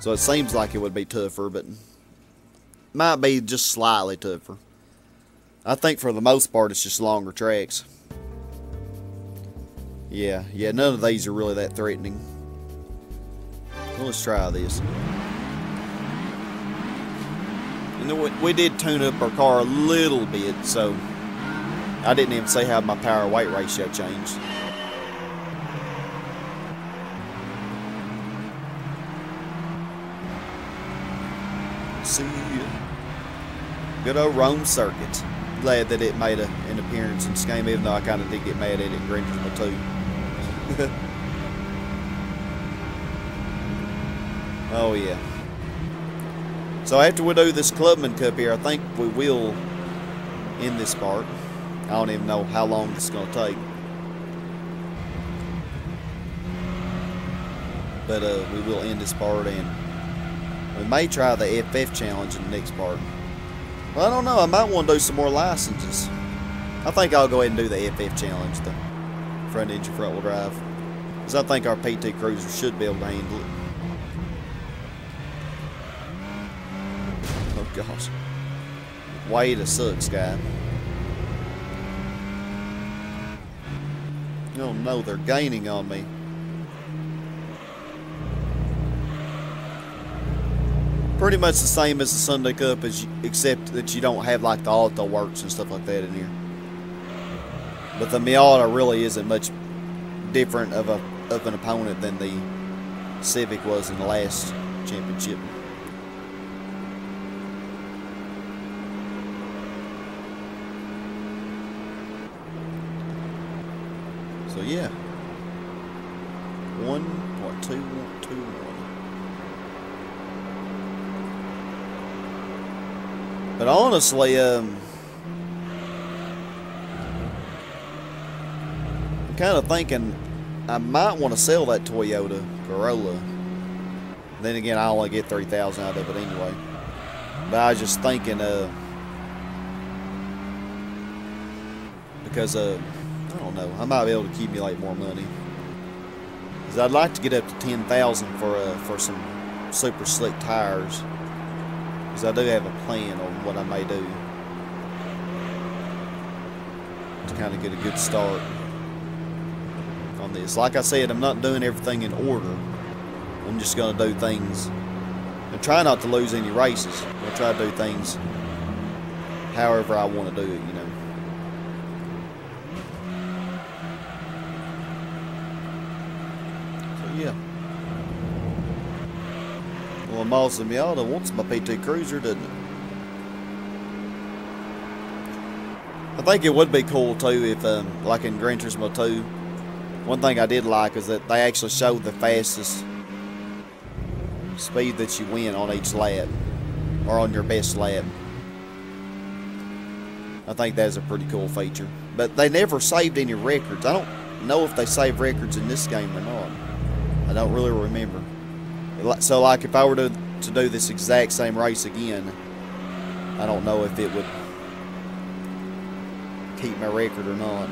So it seems like it would be tougher, but might be just slightly tougher. I think for the most part it's just longer tracks. Yeah, yeah, none of these are really that threatening. Well, let's try this. And we, we did tune up our car a little bit, so I didn't even see how my power weight ratio changed. See ya. Good old Rome Circuit. Glad that it made a, an appearance in this game, even though I kind of did get mad at it in Turismo 2. oh, yeah. So after we do this Clubman Cup here, I think we will end this part. I don't even know how long this is going to take. But uh, we will end this part and we may try the FF challenge in the next part. Well, I don't know. I might want to do some more licenses. I think I'll go ahead and do the FF challenge, the front engine front wheel drive. Because I think our PT Cruiser should be able to handle it. Oh, gosh. Way to sucks, guy. Oh, no. They're gaining on me. Pretty much the same as the Sunday Cup, as you, except that you don't have like the auto works and stuff like that in here. But the Miata really isn't much different of a of an opponent than the Civic was in the last championship. So yeah, one, two, one, two, one. But honestly, um, I'm kind of thinking I might want to sell that Toyota Corolla. Then again, I only get 3000 out of it anyway. But I was just thinking, uh, because, uh, I don't know, I might be able to accumulate more money. Because I'd like to get up to 10000 for, uh, for some super slick tires. Because I do have a plan on what I may do to kind of get a good start on this. Like I said, I'm not doing everything in order. I'm just going to do things and try not to lose any races. I'll try to do things however I want to do it, you know. So, yeah. Mazda Miata wants my PT Cruiser, doesn't it? I think it would be cool too if, um, like in Gran Turismo 2, one thing I did like is that they actually showed the fastest speed that you win on each lap, or on your best lap. I think that's a pretty cool feature. But they never saved any records. I don't know if they save records in this game or not. I don't really remember. So, like, if I were to, to do this exact same race again, I don't know if it would keep my record or not.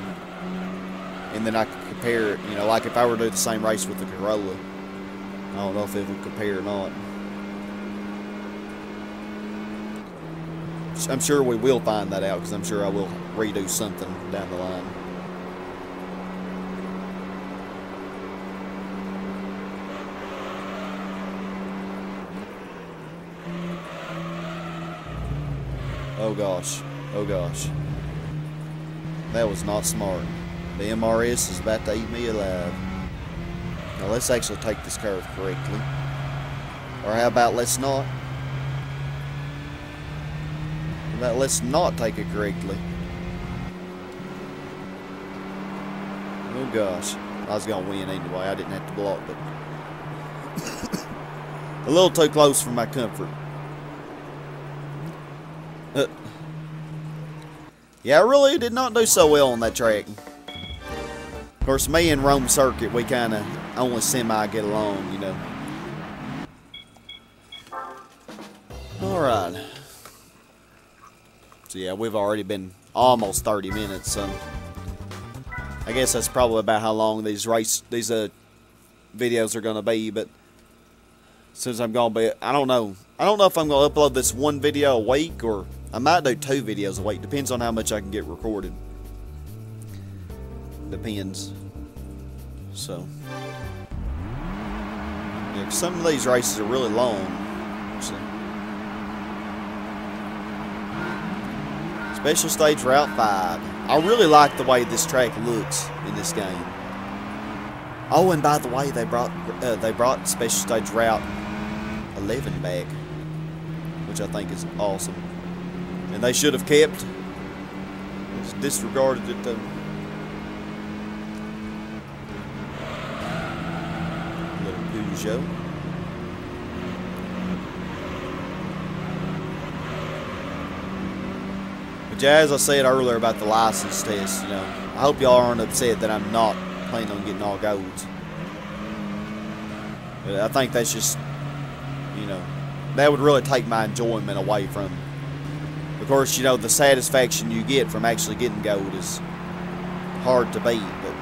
And then I could compare it, you know, like if I were to do the same race with the Corolla, I don't know if it would compare or not. I'm sure we will find that out because I'm sure I will redo something down the line. Oh gosh. Oh gosh. That was not smart. The MRS is about to eat me alive. Now let's actually take this curve correctly. Or how about let's not? About let's not take it correctly? Oh gosh. I was going to win anyway. I didn't have to block, but... a little too close for my comfort. Uh, yeah, I really did not do so well on that track. Of course, me and Rome Circuit, we kind of only semi get along, you know. Alright. So yeah, we've already been almost 30 minutes, so... I guess that's probably about how long these race, these uh, videos are going to be, but... since I'm gonna be, I don't know. I don't know if I'm gonna upload this one video a week or I might do two videos a week. Depends on how much I can get recorded. Depends. So, yeah, some of these races are really long. So. Special stage Route 5. I really like the way this track looks in this game. Oh, and by the way, they brought uh, they brought Special Stage Route 11 back, which I think is awesome. And they should have kept. Just disregarded it though. Little Peugeot. But yeah, as I said earlier about the license test, you know, I hope y'all aren't upset that I'm not planning on getting all golds. But I think that's just, you know, that would really take my enjoyment away from. Of course, you know, the satisfaction you get from actually getting gold is hard to beat, but.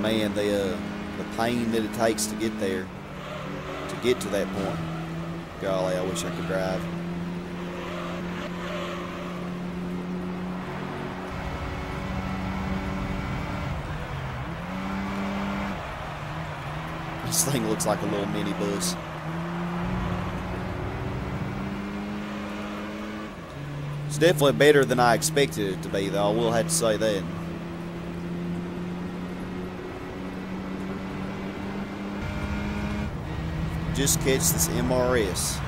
Man, the uh, the pain that it takes to get there, to get to that point. Golly, I wish I could drive. This thing looks like a little mini It's definitely better than I expected it to be, though. I will have to say that. Just catch this MRS.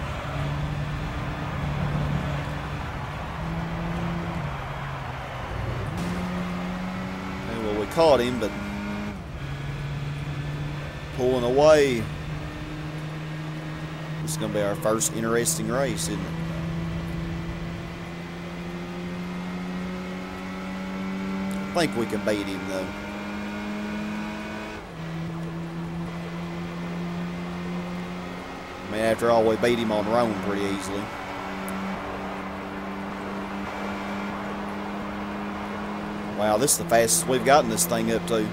And well, we caught him, but pulling away. This is going to be our first interesting race, isn't it? Think we can beat him, though. I mean, after all, we beat him on Rome pretty easily. Wow, this is the fastest we've gotten this thing up to. Uh,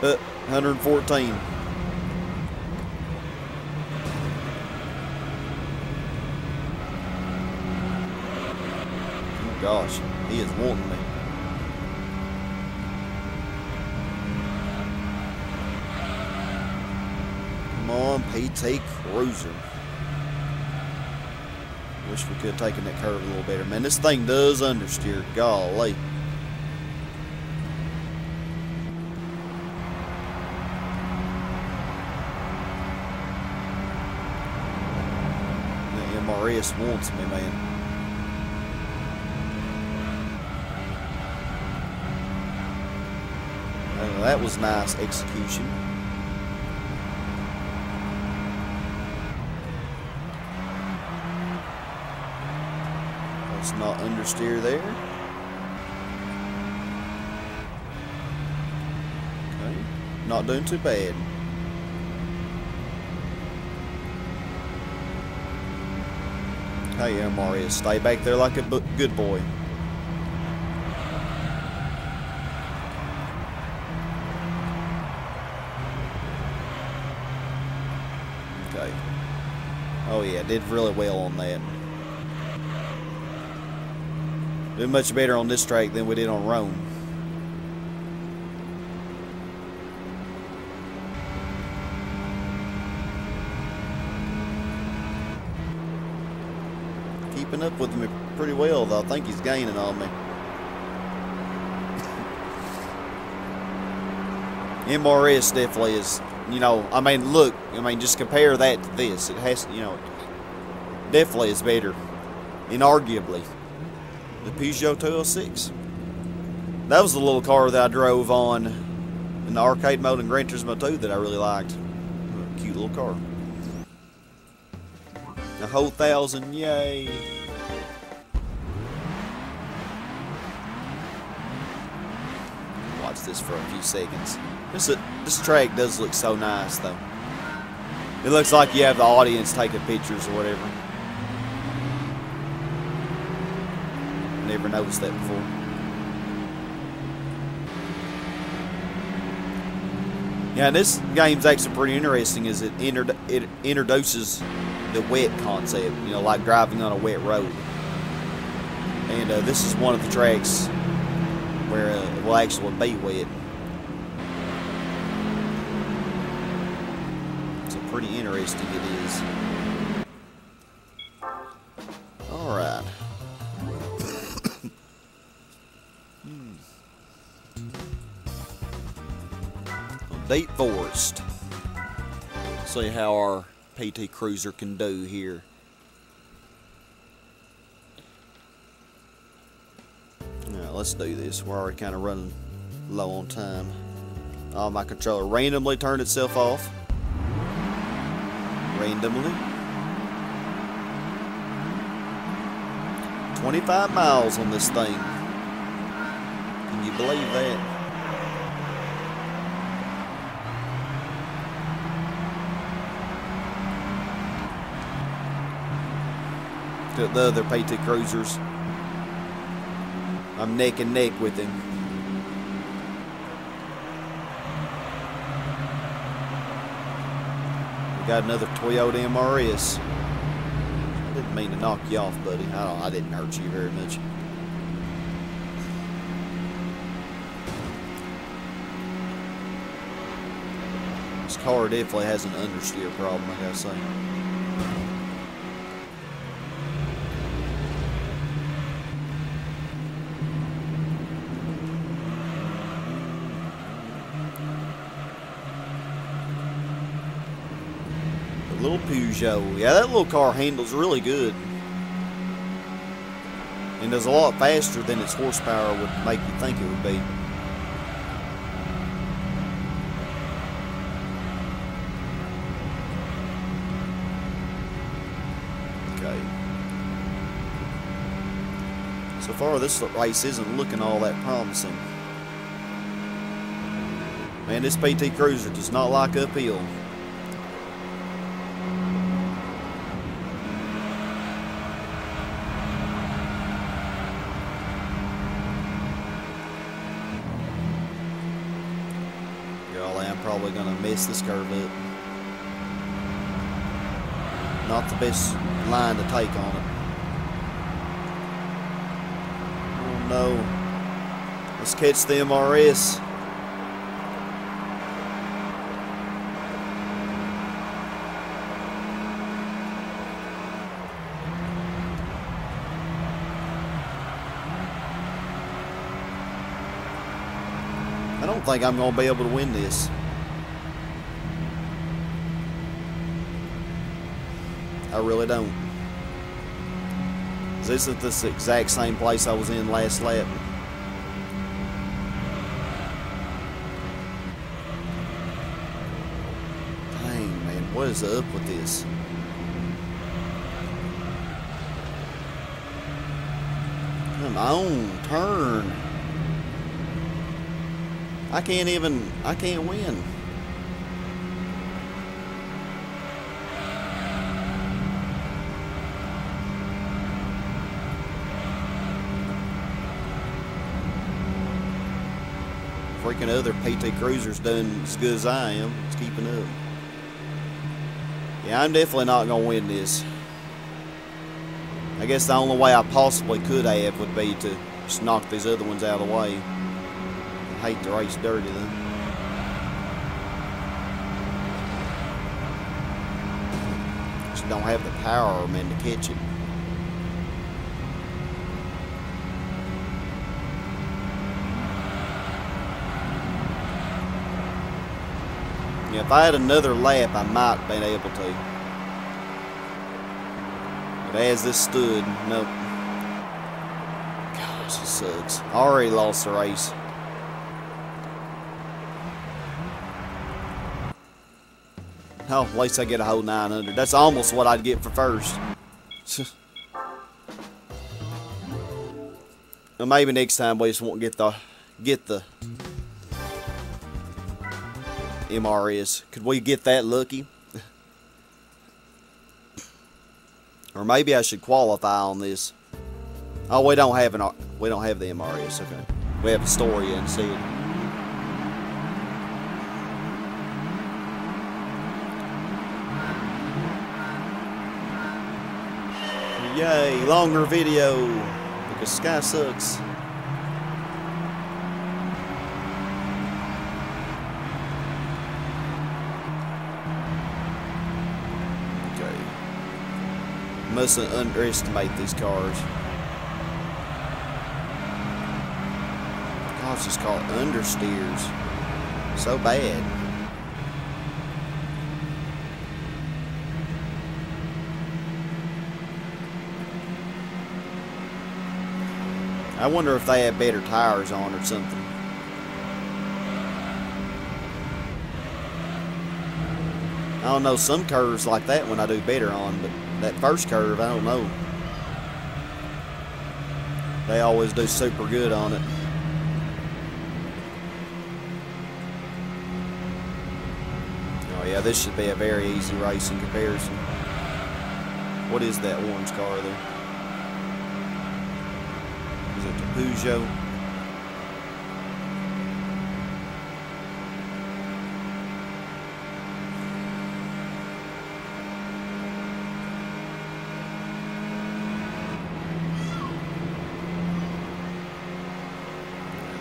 but 114. Oh gosh, he is wanting me. Come on, PT Cruiser. Wish we could have taken that curve a little better. Man, this thing does understeer. Golly. The MRS wants me, man. That was nice execution. Let's not understeer there. Okay, not doing too bad. Hey, MRS, stay back there like a good boy. Okay. Oh yeah, did really well on that. Did much better on this track than we did on Rome. Keeping up with me pretty well, though. I think he's gaining on me. MRS definitely is, you know, I mean, look, I mean, just compare that to this. It has, you know, definitely is better, inarguably. The Peugeot 206. That was the little car that I drove on in the arcade mode in Gran Turismo 2 that I really liked. Cute little car. A whole thousand, yay. Watch this for a few seconds. This, uh, this track does look so nice, though. It looks like you have the audience taking pictures or whatever. Never noticed that before. Yeah, this game's actually pretty interesting. Is it, inter- it introduces the wet concept, you know, like driving on a wet road. And uh, this is one of the tracks where uh, it will actually be wet. So pretty interesting it is. Deep Forest. See how our PT Cruiser can do here. Alright, let's do this. We're already kind of running low on time. Oh, my controller randomly turned itself off. Randomly. 25 miles on this thing. Can you believe that? To the other PT Cruisers. I'm neck and neck with him. We got another Toyota MRS. I didn't mean to knock you off, buddy. I. I didn't hurt you very much. This car definitely has an understeer problem, I gotta say. Little Peugeot. Yeah, that little car handles really good. And does a lot faster than its horsepower would make you think it would be. Okay. So far, this race isn't looking all that promising. Man, this PT Cruiser does not like uphill. Probably going to miss this curve up. Not the best line to take on it. Oh no. Let's catch the MRS. I don't think I'm going to be able to win this. I really don't. This is the exact same place I was in last lap. Dang, man, what is up with this? Come on, turn. I can't even, I can't win. Freaking other PT Cruisers doing as good as I am. It's keeping up. Yeah, I'm definitely not going to win this. I guess the only way I possibly could have would be to just knock these other ones out of the way. I hate to race dirty though. Just don't have the power, man, to catch it. If I had another lap, I might have been able to. But as this stood, nope. Gosh, it sucks. I already lost the race. Oh, at least I get a whole 900. That's almost what I'd get for first. well, maybe next time we just won't get the get the MRS. Could we get that lucky? or maybe I should qualify on this. Oh, we don't have an we don't have the MRS. Okay, we have a Storia instead. Yay, longer video because Sky sucks. Mustn't underestimate these cars. Gosh, it's called understeers. So bad. I wonder if they have better tires on or something. I don't know, some curves like that one I do better on, but that first curve, I don't know. They always do super good on it. Oh yeah, this should be a very easy race in comparison. What is that orange car there? Is it the Peugeot?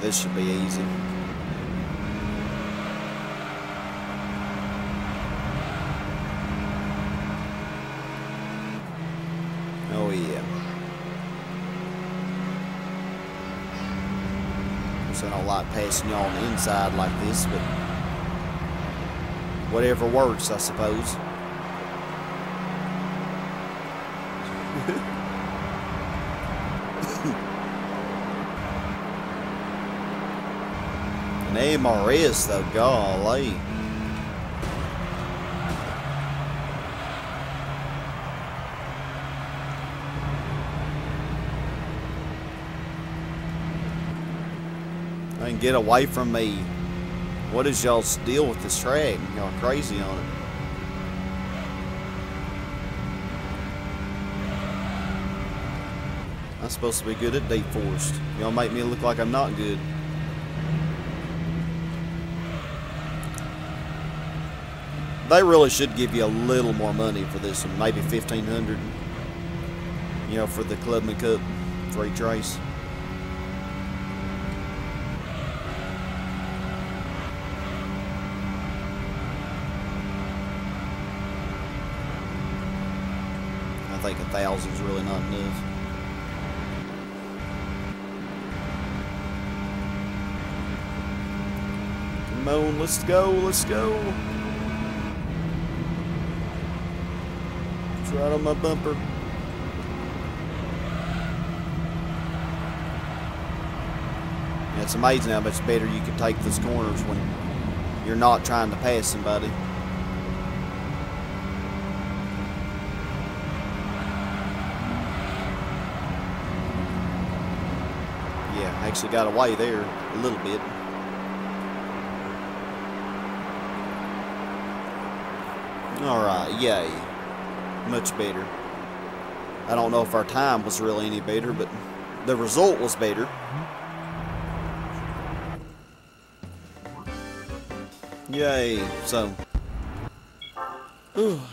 This should be easy. Oh yeah. Guess I don't like passing you on the inside like this, but whatever works, I suppose. An AMRS though, golly. And get away from me. What is y'all's deal with this track? Y'all crazy on it. I'm supposed to be good at Deep Forest. Y'all make me look like I'm not good. They really should give you a little more money for this one, maybe 1500 You know, for the Clubman Cup for each race. I think a thousand's really not enough. Come on, let's go, let's go. Right on my bumper. Yeah, it's amazing how much better you can take those corners when you're not trying to pass somebody. Yeah, actually got away there a little bit. Alright, yay. Much better. I don't know if our time was really any better, but the result was better. Yay. So,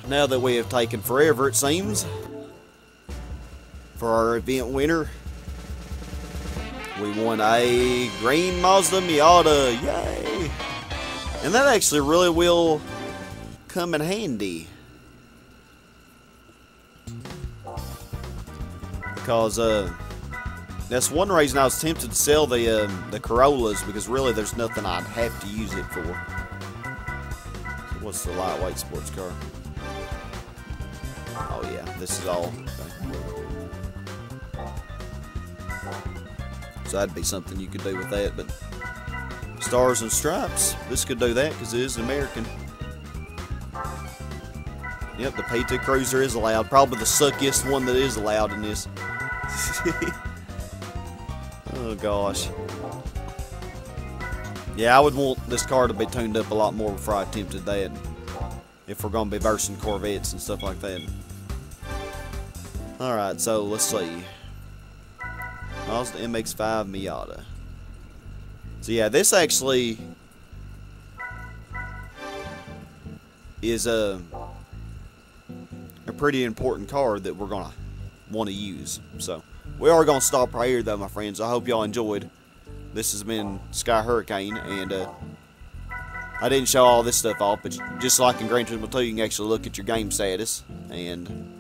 now that we have taken forever, it seems, for our event winner, we won a green Mazda Miata. Yay! And that actually really will come in handy. Because uh, that's one reason I was tempted to sell the uh, the Corollas because really there's nothing I'd have to use it for. So what's the lightweight sports car? Oh yeah, this is all. So that'd be something you could do with that, but stars and stripes. This could do that because it is American. Yep, the PT Cruiser is allowed. Probably the suckiest one that is allowed in this. oh gosh. Yeah, I would want this car to be tuned up a lot more before I attempted that. If we're going to be versing Corvettes and stuff like that. Alright, so let's see. Mazda MX-5 Miata. So yeah, this actually is a a pretty important car that we're gonna want to use. So we are going to stop right here, though, my friends. I hope y'all enjoyed. This has been Sky Hurricane, and uh, I didn't show all this stuff off, but just like in Gran Turismo 2, you can actually look at your game status. And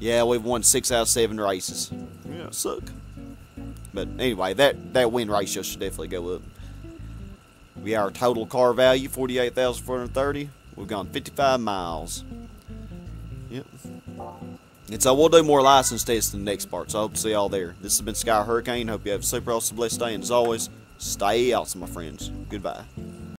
yeah, we've won six out of seven races. Yeah, suck. But anyway, that, that win ratio should definitely go up. We our total car value, 48430 We've gone 55 miles. Yep. And so we'll do more license tests in the next part. So I hope to see y'all there. This has been Sky Hurricane. Hope you have a super awesome blessed day. And as always, stay awesome, my friends. Goodbye.